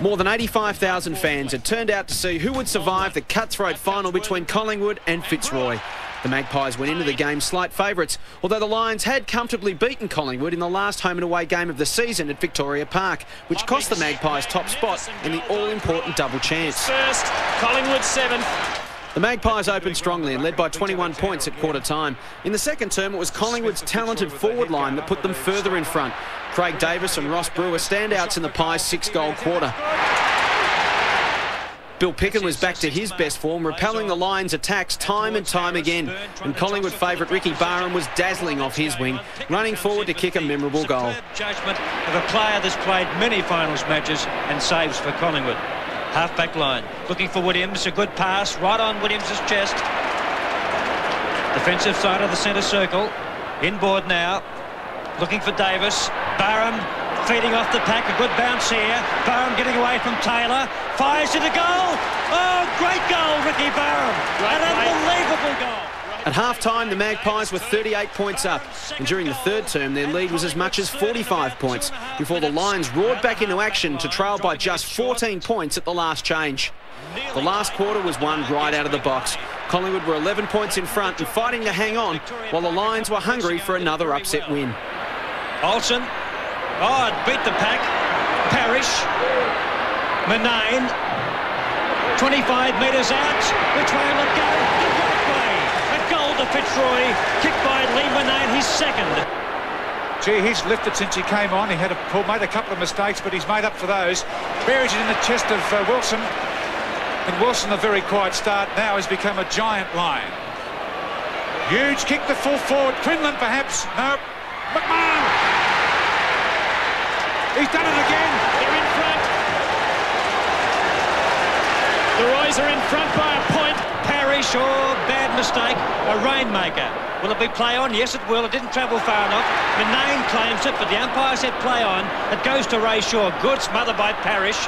More than 85,000 fans had turned out to see who would survive the cutthroat final between Collingwood and Fitzroy. The Magpies went into the game slight favourites, although the Lions had comfortably beaten Collingwood in the last home and away game of the season at Victoria Park, which cost the Magpies top spot and the all-important double chance. First, Collingwood seventh. The Magpies opened strongly and led by 21 points at quarter time. In the second term, it was Collingwood's talented forward line that put them further in front. Craig Davis and Ross Brewer standouts in the Pies' six-goal quarter. Bill Picken was back to his best form, repelling the Lions' attacks time and time again. And Collingwood favourite Ricky Barham was dazzling off his wing, running forward to kick a memorable goal. Judgment of a player that's played many finals matches and saves for Collingwood. Half-back line. Looking for Williams. A good pass right on Williams' chest. Defensive side of the centre circle. Inboard now. Looking for Davis. Barham feeding off the pack. A good bounce here. Barham getting away from Taylor. Fires to the goal. Oh, great goal, Ricky Barham. An unbelievable goal. At half-time, the Magpies were 38 points up, and during the third term, their lead was as much as 45 points, before the Lions roared back into action to trail by just 14 points at the last change. The last quarter was won right out of the box. Collingwood were 11 points in front and fighting to hang on, while the Lions were hungry for another upset win. Olsen. Oh, it beat the pack. Parrish. Manane. 25 metres out. Which way will it go? The right way. A goal to Fitzroy. Kicked by Lee Manane, his second. Gee, he's lifted since he came on. He had a, pull, made a couple of mistakes, but he's made up for those. Buries it in the chest of uh, Wilson. And Wilson, a very quiet start, now has become a giant lion. Huge kick to full forward. Quinlan, perhaps. No. McMahon. He's done it again. They're in front. The Roys are in front by a point. Oh, bad mistake. A rainmaker. Will it be play on? Yes, it will. It didn't travel far enough. Manane claims it, but the umpire said play on. It goes to Ray Shaw. Good smother by Parrish.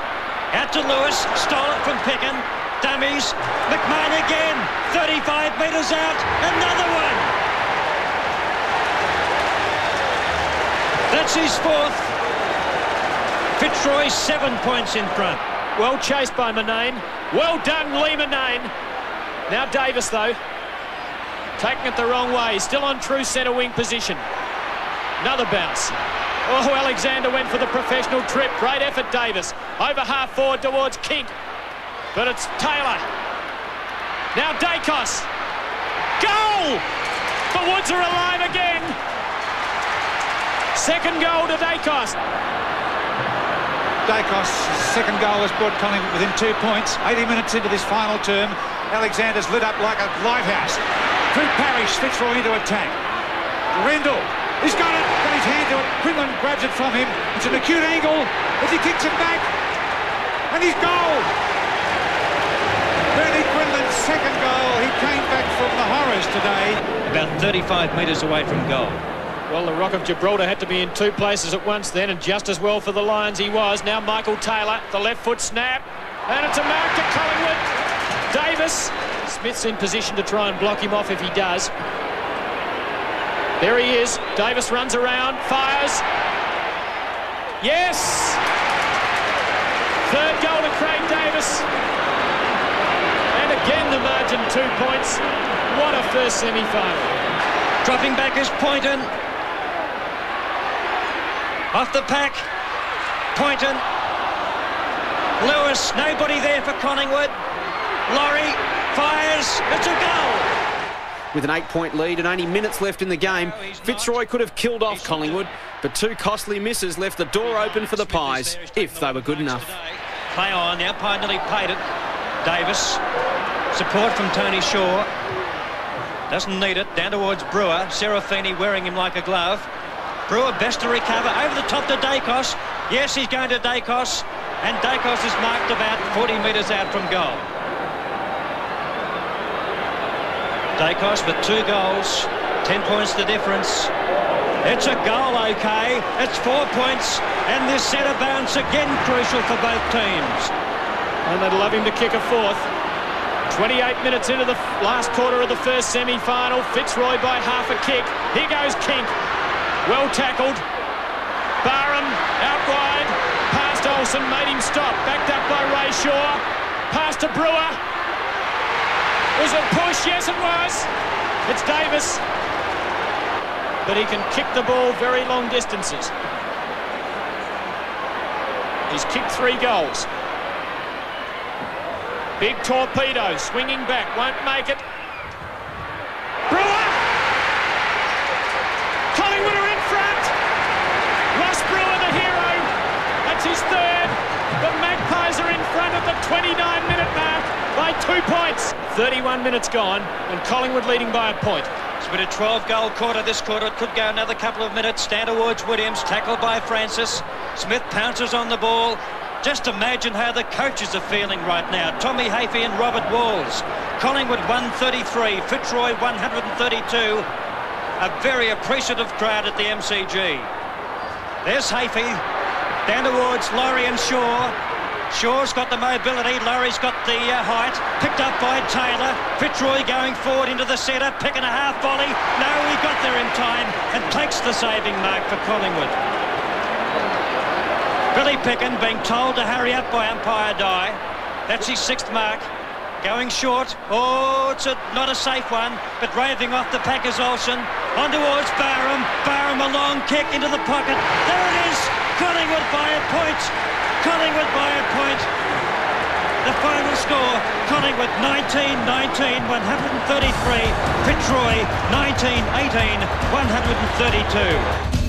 Out to Lewis. Stole it from Picken. Dummies. McMahon again. 35 metres out. Another one. That's his fourth. Fitzroy seven points in front. Well chased by Manane. Well done, Lee Manane. Now Davis, though. Taking it the wrong way. Still on true centre wing position. Another bounce. Oh, Alexander went for the professional trip. Great effort, Davis. Over half forward towards Kink. But it's Taylor. Now Daicos. Goal! The Woods are alive again. Second goal to Daicos. Daicos' second goal has brought Collingwood within two points. 80 minutes into this final term, Alexander's lit up like a lighthouse. Through Parrish, Fitzroy into attack. Rendell, he's got it, got his hand to it. Quinlan grabs it from him. It's an acute angle as he kicks it back. And he's goal. Bernie Quinlan's second goal. He came back from the horrors today. About 35 metres away from goal. Well, the Rock of Gibraltar had to be in two places at once then, and just as well for the Lions he was. Now Michael Taylor, the left foot snap, and it's a mark to Collingwood. Davis, Smith's in position to try and block him off if he does. There he is. Davis runs around, fires. Yes! Third goal to Craig Davis. And again the margin two points. What a first semi-final. Dropping back is Poynton. Off the pack. Poynton. Lewis, nobody there for Collingwood. Laurie fires. It's a goal. With an eight-point lead and only minutes left in the game, Fitzroy could have killed off Collingwood, but two costly misses left the door open for the Pies, if they were good enough. Play on. The umpire nearly paid it. Davis. Support from Tony Shaw. Doesn't need it. Down towards Brewer. Serafini wearing him like a glove. Brewer best to recover. Over the top to Daicos. Yes, he's going to Daicos, And Daicos is marked about 40 metres out from goal. Daicos with two goals. 10 points the difference. It's a goal, okay. It's four points. And this centre bounce again crucial for both teams. And they'd love him to kick a fourth. 28 minutes into the last quarter of the first semi-final. Fitzroy by half a kick. Here goes Kink. Well tackled. Barham out wide. Past Olsen made him stop. Backed up by Ray Shaw. Pass to Brewer. Was it a push? Yes, it was. It's Davis. But he can kick the ball very long distances. He's kicked three goals. Big torpedo, swinging back, won't make it. Brewer! Collingwood are in front! Ross Brewer, the hero. That's his third. The Magpies are in front at the 29-minute mark by two points. 31 minutes gone, and Collingwood leading by a point. It's been a 12-goal quarter this quarter. It could go another couple of minutes. Stand towards Williams, tackled by Francis. Smith pounces on the ball. Just imagine how the coaches are feeling right now. Tommy Hafey and Robert Walls. Collingwood 133, Fitzroy 132. A very appreciative crowd at the MCG. There's Hafey down towards Laurie and Shaw. Shaw's got the mobility, Laurie's got the uh, height, picked up by Taylor. Fitzroy going forward into the centre, picking a half volley. No, he got there in time and takes the saving mark for Collingwood. Billy Picken being told to hurry up by umpire Dye. That's his sixth mark. Going short. Oh, it's a, not a safe one, but raving off the Packers Olsen. On towards Barham. Barham a long kick into the pocket. There it is. Collingwood by a point. Collingwood by a point. The final score, Collingwood 19-19, 133. Fitzroy 19-18, 132.